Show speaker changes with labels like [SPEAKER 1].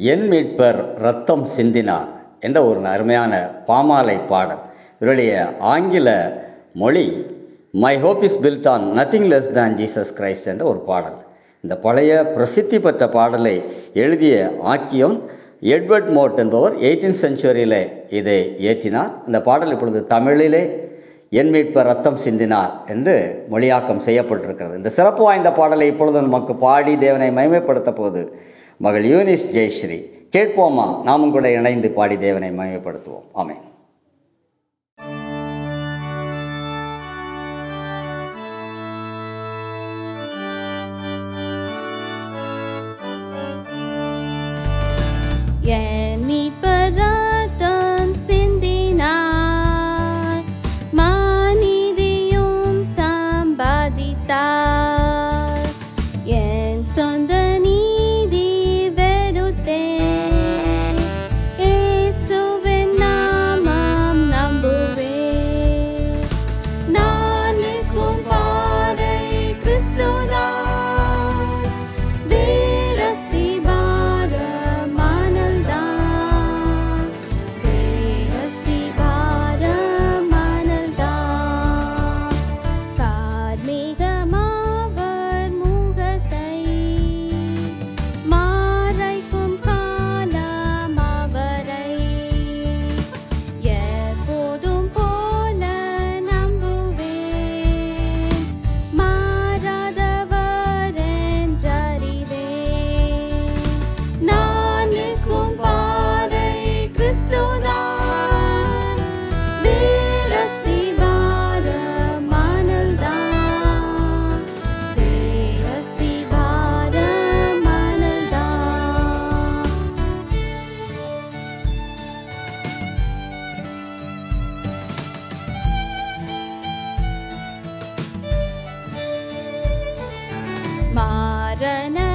[SPEAKER 1] என் மீட்பர் ரத்தம் சிந்தினார் என்ற ஒரு அருமையான பாமாலை பாடல். இவருடைய ஆங்கில மொழி my hope is built on nothing less than Jesus Christ என்ற ஒரு பாடல். இந்த பழைய பிரசித்தி பெற்ற பாடலை எழுதிய ஆக்கியம் எட்வர்ட் மோட் என்பவர் எயிட்டீன் செஞ்சுரியில் இதை இயற்றினார். இந்த பாடல் இப்பொழுது தமிழிலே என் மீட்பர் ரத்தம் சிந்தினார் என்று மொழியாக்கம் செய்யப்பட்டிருக்கிறது. இந்த சிறப்பு வாய்ந்த பாடலை இப்பொழுது நமக்கு பாடி தேவனை மயமைப்படுத்த போது மகள் யூனிஸ் ஜெயஸ்ரீ கேட்போமா? நாமும் கூட இணைந்து பாடி தேவனை மகிமைப்படுத்துவோம். ஆமென்.
[SPEAKER 2] என் ಶರಣ